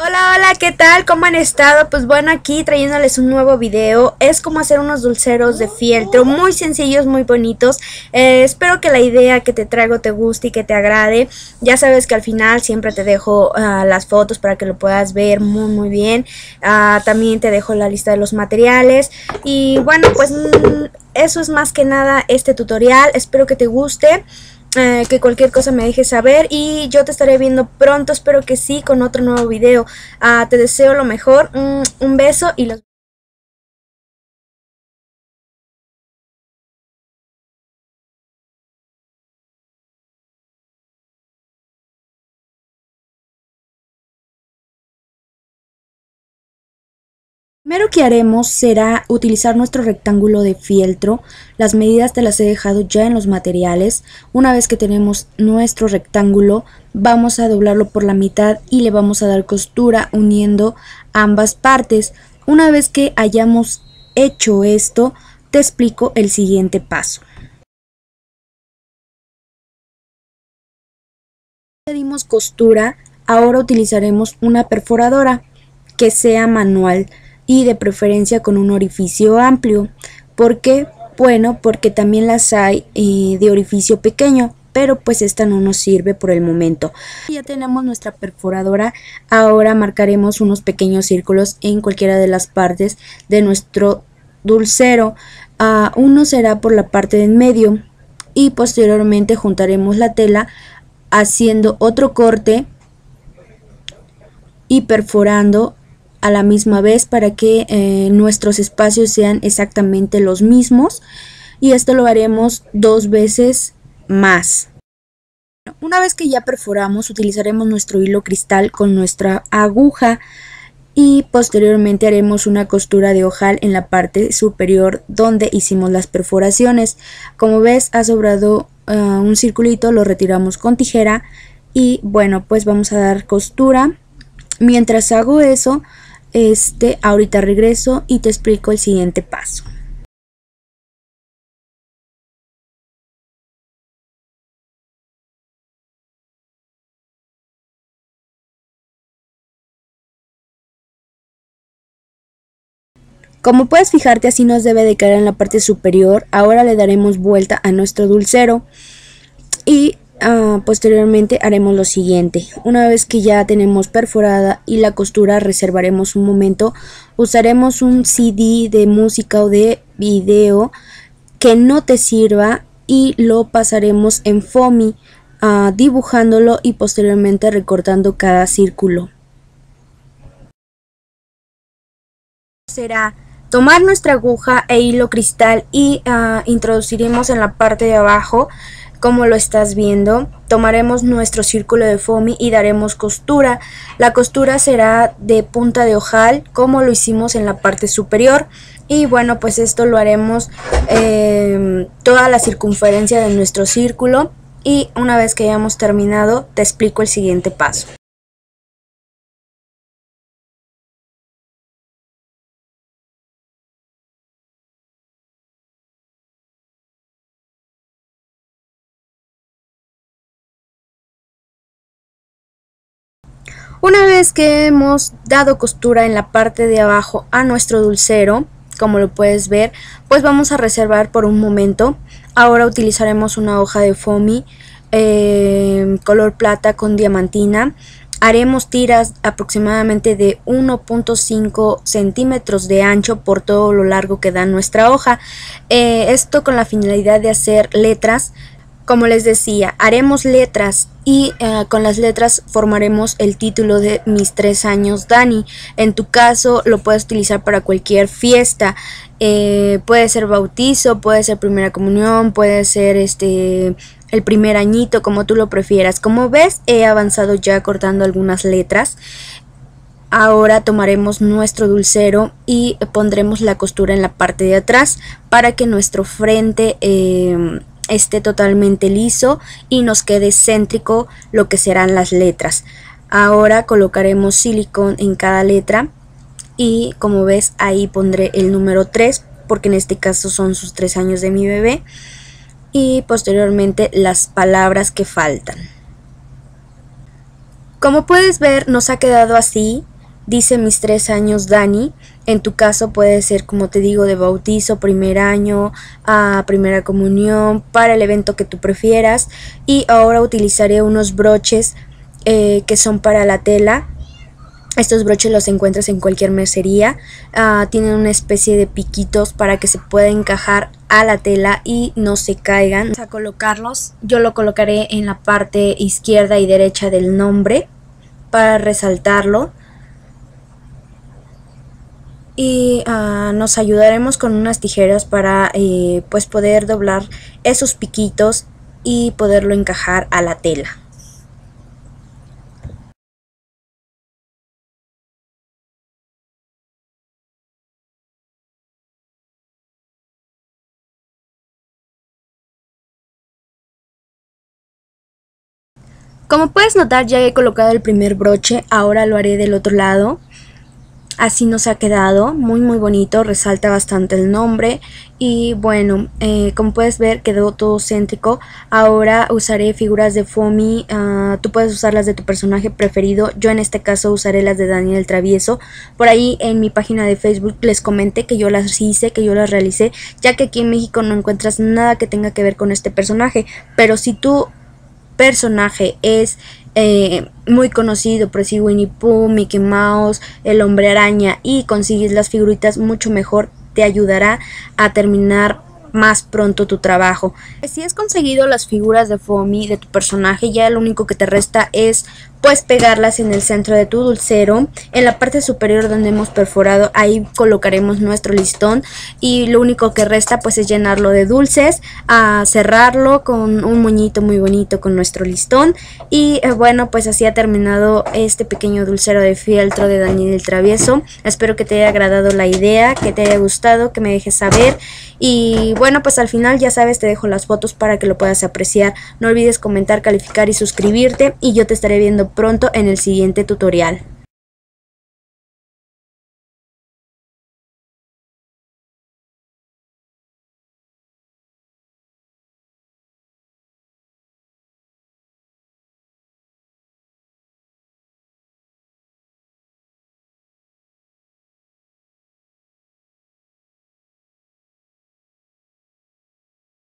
Hola, hola, ¿qué tal? ¿Cómo han estado? Pues bueno, aquí trayéndoles un nuevo video. Es como hacer unos dulceros de fieltro, muy sencillos, muy bonitos. Eh, espero que la idea que te traigo te guste y que te agrade. Ya sabes que al final siempre te dejo uh, las fotos para que lo puedas ver muy, muy bien. Uh, también te dejo la lista de los materiales. Y bueno, pues mm, eso es más que nada este tutorial. Espero que te guste. Eh, que cualquier cosa me dejes saber y yo te estaré viendo pronto, espero que sí, con otro nuevo video. Uh, te deseo lo mejor, mm, un beso y los... primero que haremos será utilizar nuestro rectángulo de fieltro. Las medidas te las he dejado ya en los materiales. Una vez que tenemos nuestro rectángulo, vamos a doblarlo por la mitad y le vamos a dar costura uniendo ambas partes. Una vez que hayamos hecho esto, te explico el siguiente paso. dimos costura, ahora utilizaremos una perforadora que sea manual y de preferencia con un orificio amplio. ¿Por qué? Bueno, porque también las hay eh, de orificio pequeño, pero pues esta no nos sirve por el momento. Ya tenemos nuestra perforadora, ahora marcaremos unos pequeños círculos en cualquiera de las partes de nuestro dulcero. Uh, uno será por la parte de en medio y posteriormente juntaremos la tela haciendo otro corte y perforando a la misma vez para que eh, nuestros espacios sean exactamente los mismos y esto lo haremos dos veces más. Una vez que ya perforamos utilizaremos nuestro hilo cristal con nuestra aguja y posteriormente haremos una costura de ojal en la parte superior donde hicimos las perforaciones. Como ves ha sobrado uh, un circulito, lo retiramos con tijera y bueno pues vamos a dar costura. Mientras hago eso este, ahorita regreso y te explico el siguiente paso. Como puedes fijarte así nos debe de caer en la parte superior, ahora le daremos vuelta a nuestro dulcero y Uh, posteriormente haremos lo siguiente. Una vez que ya tenemos perforada y la costura reservaremos un momento. Usaremos un CD de música o de video que no te sirva y lo pasaremos en foamy uh, dibujándolo y posteriormente recortando cada círculo. Será tomar nuestra aguja e hilo cristal y uh, introduciremos en la parte de abajo como lo estás viendo, tomaremos nuestro círculo de foamy y daremos costura. La costura será de punta de ojal como lo hicimos en la parte superior. Y bueno, pues esto lo haremos eh, toda la circunferencia de nuestro círculo. Y una vez que hayamos terminado, te explico el siguiente paso. Una vez que hemos dado costura en la parte de abajo a nuestro dulcero, como lo puedes ver, pues vamos a reservar por un momento. Ahora utilizaremos una hoja de foamy eh, color plata con diamantina. Haremos tiras aproximadamente de 1.5 centímetros de ancho por todo lo largo que da nuestra hoja. Eh, esto con la finalidad de hacer letras como les decía, haremos letras y eh, con las letras formaremos el título de mis tres años Dani. En tu caso lo puedes utilizar para cualquier fiesta. Eh, puede ser bautizo, puede ser primera comunión, puede ser este el primer añito, como tú lo prefieras. Como ves, he avanzado ya cortando algunas letras. Ahora tomaremos nuestro dulcero y pondremos la costura en la parte de atrás para que nuestro frente eh, esté totalmente liso y nos quede céntrico lo que serán las letras. Ahora colocaremos silicón en cada letra y como ves ahí pondré el número 3 porque en este caso son sus 3 años de mi bebé y posteriormente las palabras que faltan. Como puedes ver nos ha quedado así, dice mis tres años Dani, en tu caso puede ser como te digo de bautizo, primer año, a primera comunión, para el evento que tú prefieras y ahora utilizaré unos broches eh, que son para la tela estos broches los encuentras en cualquier mercería. Ah, tienen una especie de piquitos para que se pueda encajar a la tela y no se caigan. A colocarlos. Yo lo colocaré en la parte izquierda y derecha del nombre para resaltarlo. Y ah, nos ayudaremos con unas tijeras para eh, pues poder doblar esos piquitos y poderlo encajar a la tela. Como puedes notar ya he colocado el primer broche, ahora lo haré del otro lado. Así nos ha quedado, muy muy bonito, resalta bastante el nombre y bueno, eh, como puedes ver quedó todo céntrico. Ahora usaré figuras de Fomi, ah, tú puedes usar las de tu personaje preferido, yo en este caso usaré las de Daniel Travieso. Por ahí en mi página de Facebook les comenté que yo las hice, que yo las realicé, ya que aquí en México no encuentras nada que tenga que ver con este personaje, pero si tú personaje es eh, muy conocido, por si Winnie Pooh, Mickey Mouse, el hombre araña y consigues las figuritas mucho mejor, te ayudará a terminar más pronto tu trabajo. Si has conseguido las figuras de Fomi de tu personaje, ya lo único que te resta es pues pegarlas en el centro de tu dulcero. En la parte superior donde hemos perforado, ahí colocaremos nuestro listón y lo único que resta pues es llenarlo de dulces, a cerrarlo con un moñito muy bonito con nuestro listón y eh, bueno pues así ha terminado este pequeño dulcero de fieltro de Daniel el Travieso. Espero que te haya agradado la idea, que te haya gustado, que me dejes saber y bueno pues al final ya sabes te dejo las fotos para que lo puedas apreciar. No olvides comentar, calificar y suscribirte y yo te estaré viendo pronto en el siguiente tutorial.